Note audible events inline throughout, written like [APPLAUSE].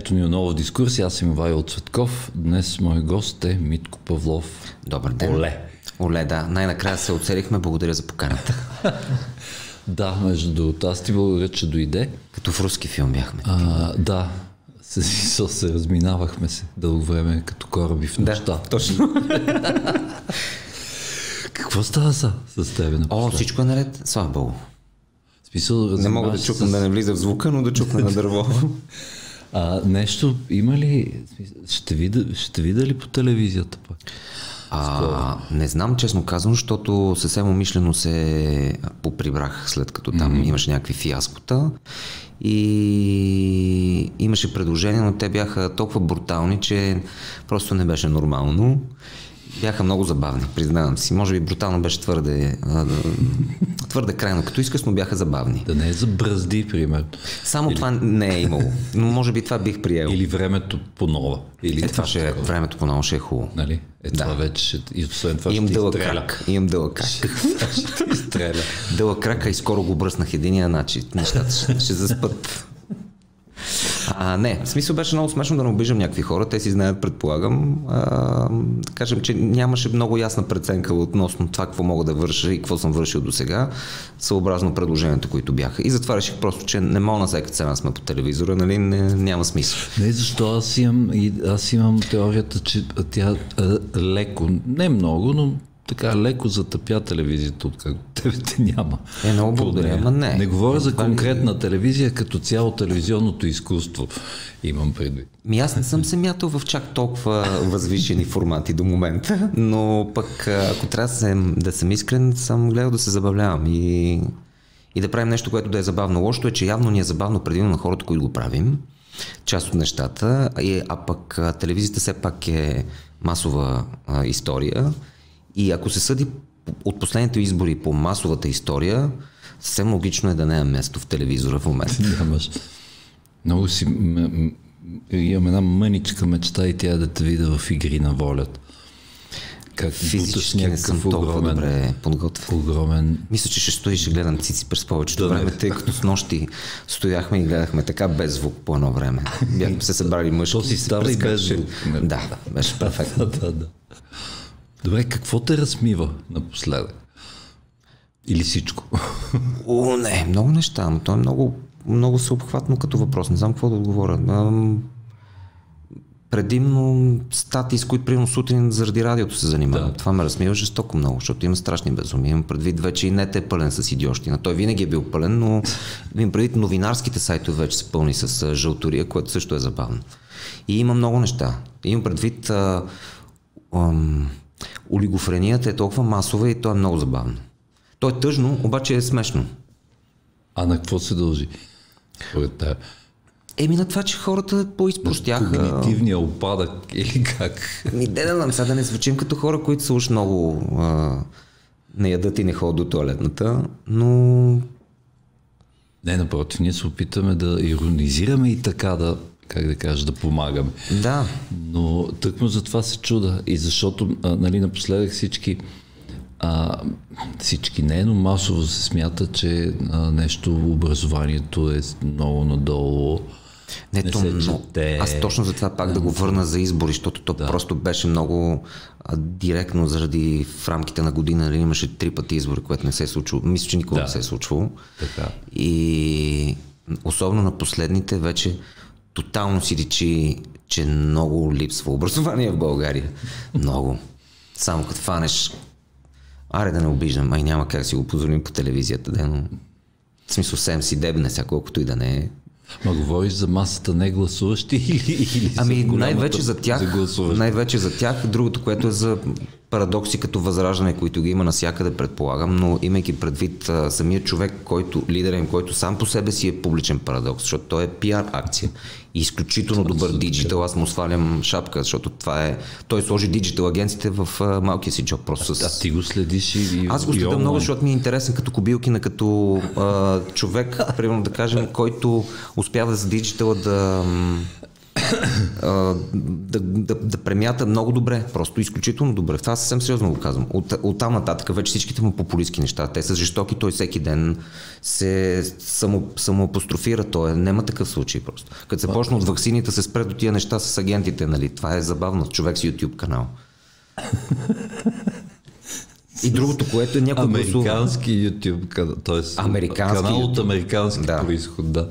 Ето ни отново в дискурси. Аз съм Вайо Цветков. Днес мой гост е Митко Павлов. Добър ден. Оле. Оле, да. Най-накрая се оцелихме. Благодаря за поканата. [LAUGHS] да, между другото. Аз ти благодаря, че дойде. Като в руски филм бяхме. А, да. С Исус се разминавахме се дълго време като кораби в нощта. Да, точно. [LAUGHS] Какво става са с тебе? О, всичко е наред. Слава Богу. Смисъл, не мога да чукам с... да не влиза в звука, но да чукна на дърво. [LAUGHS] А, нещо има ли? Ще видя, ще видя ли по телевизията пък? А, не знам, честно казвам, защото съвсем умишлено се поприбрах след като там mm-hmm. имаше някакви фиаскота и имаше предложения, но те бяха толкова брутални, че просто не беше нормално. Бяха много забавни, признавам си. Може би брутално беше твърде, твърде крайно като искаш, но бяха забавни. Да не е за бръзди, примерно. Само Или... това не е имало. Но може би това бих приел. Или времето по нова. Или е, това ще е, времето по нова ще е хубаво. Нали? Е, да. това вече ще, и освен това Имам ще дълъг крак. Имам дълъг крак. Ще, ще изстреля. Дълъг крак, и скоро го бръснах единия начин. Нещата ще, ще заспът. А, не, в смисъл беше много смешно да не обижам някакви хора, те си знаят, предполагам. А, кажем, че нямаше много ясна преценка относно това, какво мога да върша и какво съм вършил до сега, съобразно предложенията, които бяха. И затова реших просто, че не мога на всяка цена сме по телевизора, нали? Не, няма смисъл. Не, защо аз имам, аз имам теорията, че тя леко, не много, но така леко затъпя телевизията, откакто [LAUGHS] тебе те няма. Е, много благодаря, ама не. Не говоря за конкретна телевизия, като цяло телевизионното изкуство имам предвид. Ми аз не съм се мятал в чак толкова възвишени формати до момента, но пък ако трябва да съм, да съм искрен, съм гледал да се забавлявам и, и да правим нещо, което да е забавно. Лошото е, че явно ни е забавно предимно на хората, които го правим, част от нещата, а пък телевизията все пак е масова а, история и ако се съди от последните избори по масовата история, съвсем логично е да не е место в телевизора в момента. [LAUGHS] Много си... Имам една мъничка мечта и тя да те видя в игри на волят. Как Физически не съм толкова огромен, добре подготвен. Огромен. Мисля, че ще стои и ще гледам цици през повечето да, време, тъй като с нощи стояхме и гледахме така без звук по едно време. Бяхме се събрали мъжки. То си става и без звук. Да, беше перфектно. [LAUGHS] да, да. Добре, какво те размива напоследък? Или всичко? О, не, много неща, но то е много, много съобхватно като въпрос. Не знам какво да отговоря. Предимно статии, с които примерно сутрин заради радиото се занимавам. Да. Това ме размива жестоко много, защото има страшни безумия. Имам предвид вече и не е пълен с идиощина. Той винаги е бил пълен, но имам предвид новинарските сайтове вече са пълни с жълтория, което също е забавно. И има много неща. Имам предвид а, ам, олигофренията е толкова масова и то е много забавно. То е тъжно, обаче е смешно. А на какво се дължи? Еми на това, че хората поизпростяха. Когнитивния опадък или как? Ми, де да нам, сега да не звучим като хора, които са уж много а, не ядат и не ходят до туалетната, но... Не, напротив, ние се опитаме да иронизираме и така да как да кажа, да помагаме. Да. Но тъкмо за това се чуда. И защото, а, нали, напоследък всички а, всички не, но масово се смята, че а, нещо образованието е много надолу. Не, не то, но, аз точно за това пак да, да го върна за избори, защото то да. просто беше много а, директно заради в рамките на година нали, имаше три пъти избори, което не се е случило. Мисля, че никога да. не се е случвало. Така. И особено на последните вече тотално си речи, че много липсва образование в България. Много. Само като фанеш Аре да не обиждам, ай няма как си го позволим по телевизията, да, но в смисъл съвсем си дебне, сега колкото и да не е. Ма говориш за масата не гласуващи [LAUGHS] или, или Ами най-вече за тях, за най-вече за тях, другото, което е за парадокси като възраждане, които ги има навсякъде, предполагам, но имайки предвид самия човек, който, лидерен, който сам по себе си е публичен парадокс, защото той е пиар акция. И изключително добър диджитал, аз му свалям шапка, защото това е... Той сложи диджитал агенците в малкия си джоб. Просто с... А ти го следиш и... Аз го следя много, защото ми е интересен като кобилкина, като а, човек, [LAUGHS] примерно да кажем, който успява за диджитала да [COUGHS] да, да, да премята много добре, просто изключително добре. Това съвсем сериозно го казвам. От, от там нататък вече всичките му популистски неща, те са жестоки, той всеки ден се само, самоапострофира, той няма такъв случай просто. Като се почна от ваксините, се спре до тия неща с агентите, нали? Това е забавно, човек с YouTube канал. И другото, което е някой Американски гласува. YouTube канал, т.е. Американски канал от американски да. происход, да.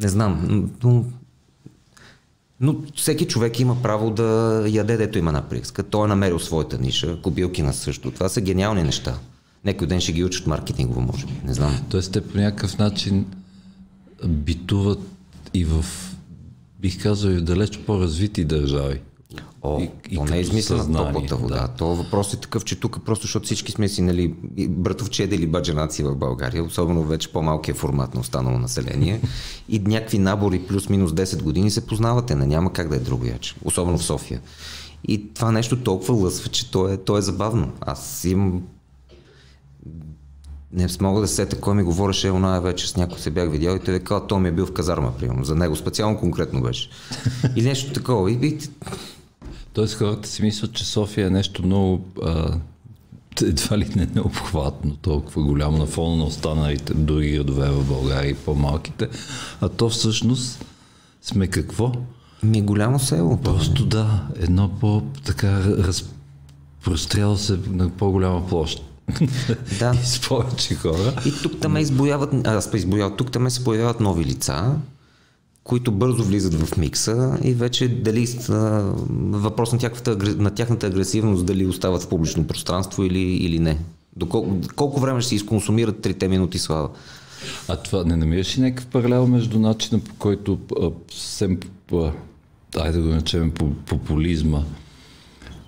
Не знам, но, но всеки човек има право да яде, дето има една приказка. Той е намерил своята ниша, кобилки на също. Това са гениални неща. Некой ден ще ги учат маркетингово, може би. Не знам. Тоест те по някакъв начин битуват и в, бих казал, и далеч по-развити държави. О, и, и то не е измислена топлата вода. Да. То въпрос е такъв, че тук просто, защото всички сме си, нали, братовчеди или баджанаци в България, особено вече по-малкия формат на останало население, [LAUGHS] и някакви набори плюс-минус 10 години се познавате, не няма как да е другояче, особено в София. И това нещо толкова лъсва, че то е, то е забавно. Аз имам не мога да сета кой ми говореше оная вече с някой се бях видял и той каза, то ми е бил в казарма, примерно. За него специално конкретно беше. [LAUGHS] Или нещо такова. И, и Тоест хората си мислят, че София е нещо много а, едва ли не необхватно, толкова голямо на фона на останалите други градове в България и по-малките. А то всъщност сме какво? Ми голямо село. Просто да, едно по-така разпростряло се на по-голяма площ. Да. [LAUGHS] и с повече хора. И тук там избояват, аз избояват, тук там се появяват нови лица, които бързо влизат в микса и вече дали въпрос на тяхната, на тяхната агресивност дали остават в публично пространство или, или не. Доколко, колко време ще изконсумират трите минути слава? А това не намираш ли някакъв паралел между начина по който съвсем, дай да го начнем по популизма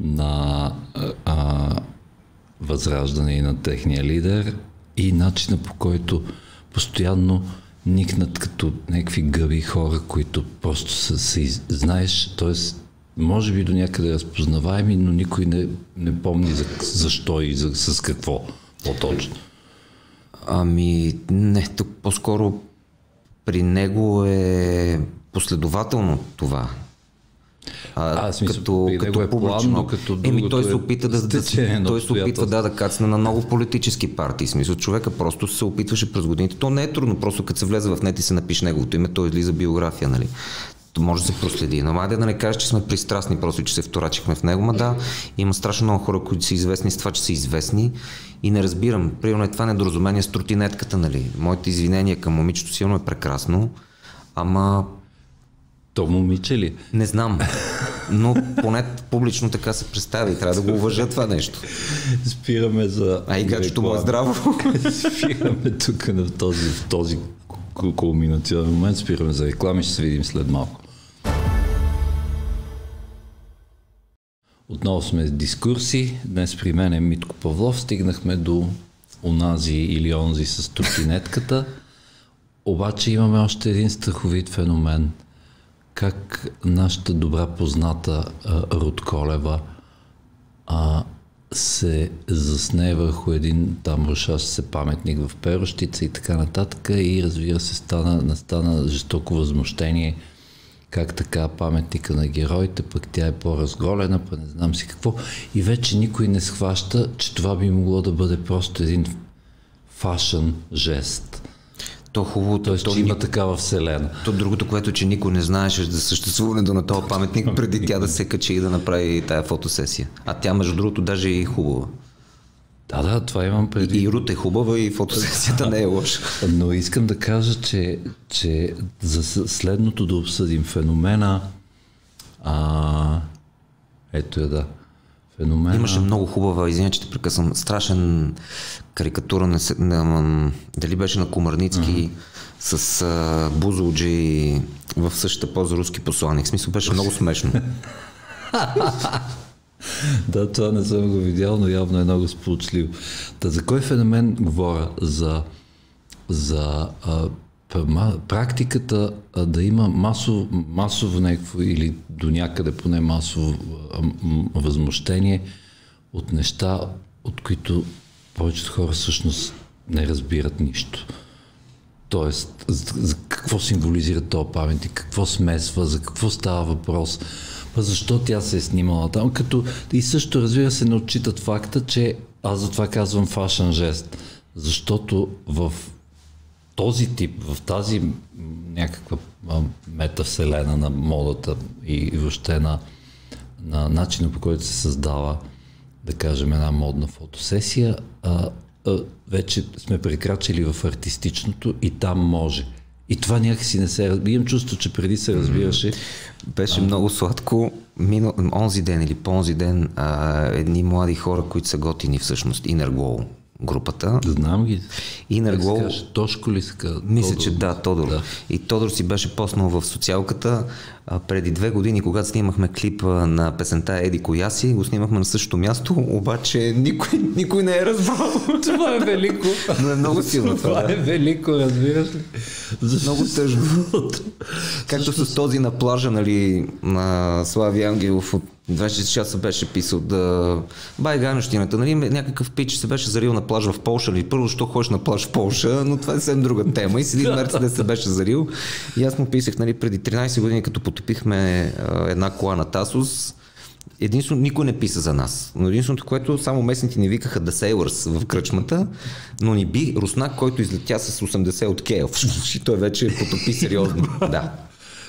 на а, възраждане и на техния лидер и начина по който постоянно никнат като някакви гъби хора, които просто са, са знаеш, т.е. може би до някъде разпознаваеми, но никой не, не помни за, защо и за, с какво по-точно. Ами, не, тук по-скоро при него е последователно това. А, а смисъл, като, като е публично. Като Еми, той се опита да, да, той се опитва да, да кацне на много политически партии. Смисъл, човека просто се опитваше през годините. То не е трудно, просто като се влезе в нет и се напише неговото име, той излиза биография, нали? Може да се проследи. Но майде да не кажа, че сме пристрастни, просто че се вторачихме в него. Ма да, има страшно много хора, които са известни с това, че са известни. И не разбирам. Примерно е това недоразумение с тротинетката, нали? Моите извинения към момичето силно е прекрасно. Ама то момиче ли? Не знам. Но поне публично така се представя и трябва да го уважа това нещо. Спираме за... А и гачето му е здраво. Спираме тук в този, в този кулминационен момент. Спираме за реклами. Ще се видим след малко. Отново сме с дискурси. Днес при мен е Митко Павлов. Стигнахме до онази или онзи с тротинетката. Обаче имаме още един страховит феномен – как нашата добра позната Руд Колева а, се засне върху един там рушащ се паметник в Перощица и така нататък и разбира се стана, настана жестоко възмущение как така паметника на героите, пък тя е по-разголена, пък не знам си какво. И вече никой не схваща, че това би могло да бъде просто един фашън жест. То хубаво, Тоест, то, че има такава вселена. То другото, което, че никой не знаеше за съществуването на този паметник, [LAUGHS] преди тя да се качи и да направи тая фотосесия. А тя, между другото, даже е и хубава. Да, да, това имам преди. И, и Рут е хубава и фотосесията не е лоша. [LAUGHS] Но искам да кажа, че, че за следното да обсъдим феномена а, ето е да. Феномена... Имаше много хубава, извиня, че те прекъсвам, страшен карикатура, на, на, дали беше на Комарницки uh-huh. с а, Бузолджи в същата поза руски посланник. В смисъл беше много смешно. [LAUGHS] да, това не съм го видял, но явно е много сполучливо. Та за кой феномен говоря? За, за а, практиката да има масово, масово някакво или до някъде поне масово възмущение от неща, от които повечето хора всъщност не разбират нищо. Тоест, за, за какво символизира този паметник, какво смесва, за какво става въпрос, па защо тя се е снимала там. Като и също, разбира се, не отчитат факта, че аз затова казвам фашен жест, защото в този тип, в тази някаква метавселена на модата и въобще на, на начина по който се създава, да кажем, една модна фотосесия, а, а, вече сме прекрачили в артистичното и там може. И това някакси не се... Имам чувство, че преди се разбираше. Беше а... много сладко. Минал, онзи ден или по-онзи ден а, едни млади хора, които са готини всъщност, Glow, групата. Знам ги. Inner Glow. Тошко ли ска? Мисля, че да, Тодор. Да. И Тодор си беше поснал в социалката а, преди две години, когато снимахме клипа на песента Еди Кояси, го снимахме на същото място, обаче никой, никой не е разбрал. [LAUGHS] Това е велико. Но е много силно това. Това е велико, разбираш ли? Защо? Много тъжно. Както с този на плажа, нали, на Слави Ангелов от 26 часа беше писал да... Бай ганощината, нали, някакъв пич се беше зарил на плаж в Полша, нали, първо, защо ходиш на плаж в Полша, но това е съвсем друга тема и седи Мерцедес се беше зарил и аз му писах, нали, преди 13 години, като потопихме една кола на Тасос, единствено никой не писа за нас. Но единственото, което само местните ни викаха The Sailors в кръчмата, но ни би Руснак, който излетя с 80 от. [LAUGHS] И той вече потопи сериозно. да.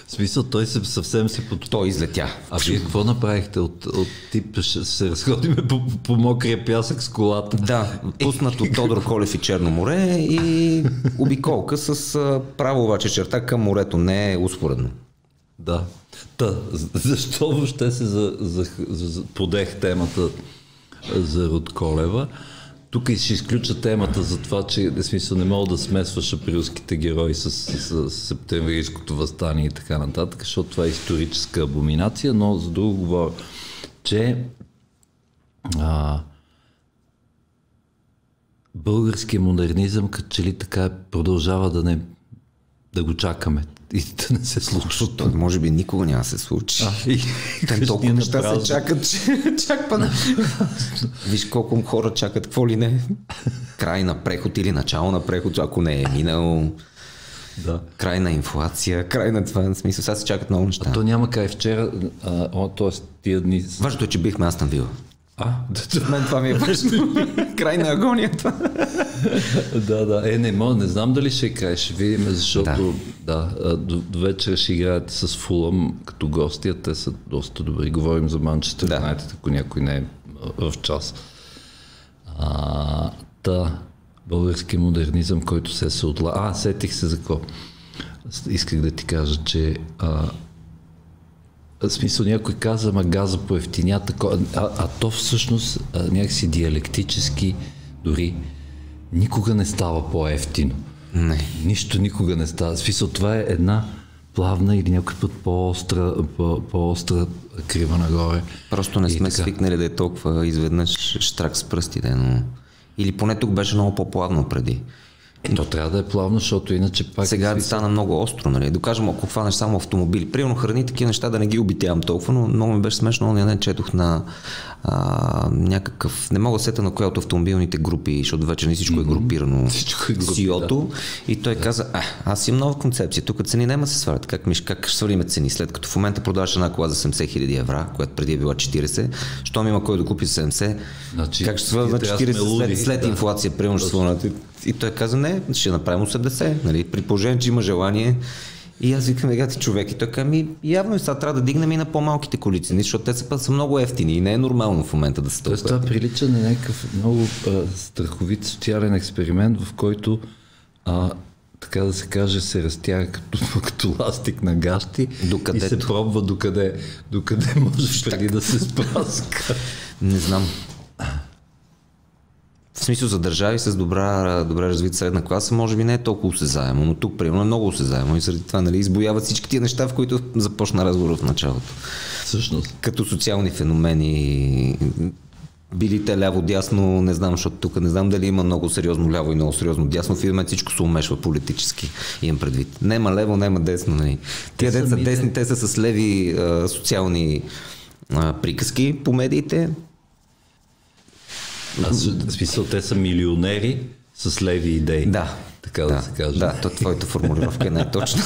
В смисъл, той се, съвсем се под... Той излетя. А вие какво направихте от, от тип, ще се разходиме по, по мокрия пясък с колата? Да, пуснат от Тодор Колев и Черно море и обиколка с право обаче черта към морето, не е успоредно. Да. Та, защо въобще се за, за, за, подех темата за Руд Колева? Тук ще изключа темата за това, че в смисъл не мога да смесваш априлските герои с, с, с септемврийското възстание и така нататък, защото това е историческа абоминация, но за друго говоря, че а, българският модернизъм като че ли така продължава да не да го чакаме и да не се случва. То, може би никога няма се случи. А, и, Те [LAUGHS] толкова неща се чакат, че [LAUGHS] чаква. [LAUGHS] Виж колко хора чакат, какво ли не. Край на преход или начало на преход, ако не е минал. Да. Край на инфлация, край на това. Смисъл, сега се чакат много неща. А то няма кай вчера, т.е. тия дни... Важното е, че бихме Астан Вила. А, да, мен това ми е важно. [LAUGHS] Край на агонията. да, да. Е, не, мога, не знам дали ще край, ще видим, защото да, да до, до вечера ще играят с Фулъм като гости, те са доста добри. Говорим за Манчестър да. знаете, ако някой не е в час. А, та, български модернизъм, който се се отла... А, сетих се за какво. Исках да ти кажа, че а, в смисъл някой каза, ма газа по ефтинята, а, а то всъщност а, някакси диалектически дори никога не става по-ефтино. Не. Нищо никога не става. В смисъл това е една плавна или някой път по-остра, по-остра крива нагоре. Просто не сме така. свикнали да е толкова изведнъж штрак с пръстите, но... Или поне тук беше много по-плавно преди. Е, то трябва да е плавно, защото иначе пак... Сега е стана много остро, нали? Докажем, ако хванеш само автомобили. Примерно храни, такива неща да не ги обитявам толкова, но много ми беше смешно. Оня не четох на а, някакъв... Не мога да сета на коя от автомобилните групи, защото вече не всичко е групирано. Всичко е групи, да. И той да. каза, а, аз имам нова концепция. Тук цени няма се свалят. Как, миш, как ще свалиме цени? След като в момента продаваш една кола за 70 хиляди евро, която преди е била 40, щом има кой да купи 70, значи, как ще свалят на 40 след, след да. инфлация, примерно ще свалят и той каза, не, ще направим 80, нали, при положение, че има желание. И аз викам, сега ти човек. И той каза, ми явно и сега трябва да дигнем и на по-малките колици, защото те са, са много ефтини и не е нормално в момента да се Тоест това прилича на някакъв много а, страховит социален експеримент, в който а, така да се каже, се разтяга като, [LAUGHS] като ластик на гащи Докъдето? и се пробва докъде, докъде може преди да се спраска. Не знам. Смисъл за държави с добра, добре развита средна класа, може би не е толкова осезаемо, но тук примерно е много осезаемо и заради това нали, избояват всички тия неща, в които започна разговор в началото. Всъщност. Като социални феномени, били те ляво-дясно, не знам, защото тук не знам дали има много сериозно ляво и много сериозно дясно. В момент всичко се умешва политически, имам предвид. Нема лево, нема десно. Нали. Тия деца десни, те са с леви а, социални а, приказки по медиите, аз, в смисъл, те са милионери с леви идеи. Да. така да, да се каже. Да, то твоята формулировка е най-точна.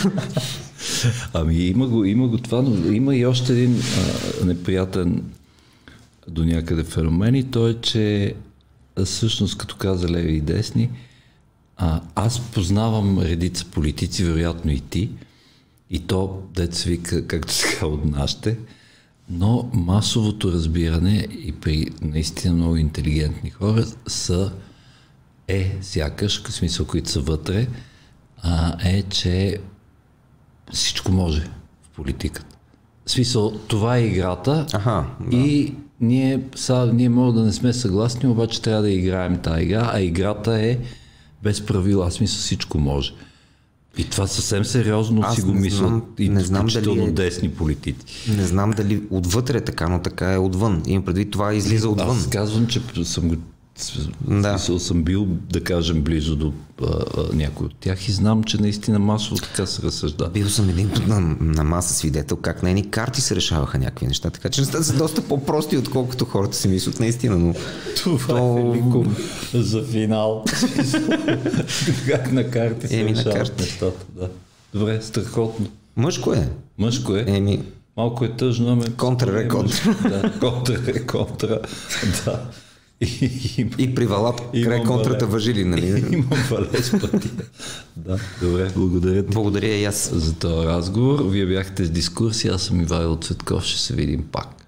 [LAUGHS] ами има го, има го това, но има и още един а, неприятен до някъде феномен и то е, че всъщност като каза леви и десни, а, аз познавам редица политици, вероятно и ти, и то, деца вика, както сега от нашите, но масовото разбиране и при наистина много интелигентни хора са е, сякаш, в смисъл, които са вътре, а, е, че всичко може в политиката. В смисъл, това е играта Аха, да. и ние, са, ние може да не сме съгласни, обаче трябва да играем тази игра, а играта е без правила, в смисъл всичко може. И това съвсем сериозно Аз си го мисля и не знам дали е, десни политици. Не знам дали отвътре е така, но така е отвън. Имам предвид това излиза отвън. Аз казвам, че съм го да. Смисъл съм бил, да кажем, близо до а, а, някой от тях и знам, че наистина масово така се разсъжда. Бил съм един път на, на маса свидетел как на едни карти се решаваха някакви неща, така че нещата са доста по-прости, отколкото хората си мислят наистина, но... Това то... е велико [LAUGHS] за финал. [LAUGHS] как на карти се Еми, решават нещата, да. Добре, страхотно. Мъжко е. Мъжко е. Еми, Малко е тъжно, ами... Контра е контра. Да, контра е [LAUGHS] контра. Да. И, и при Валап край контрата въжи ли, нали? [LAUGHS] Имам валеж пъти. да, добре, благодаря ти. Благодаря и аз. За този разговор. Вие бяхте с дискурси, аз съм Ивайло Цветков, ще се видим пак.